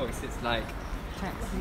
voice, it's like Taxi.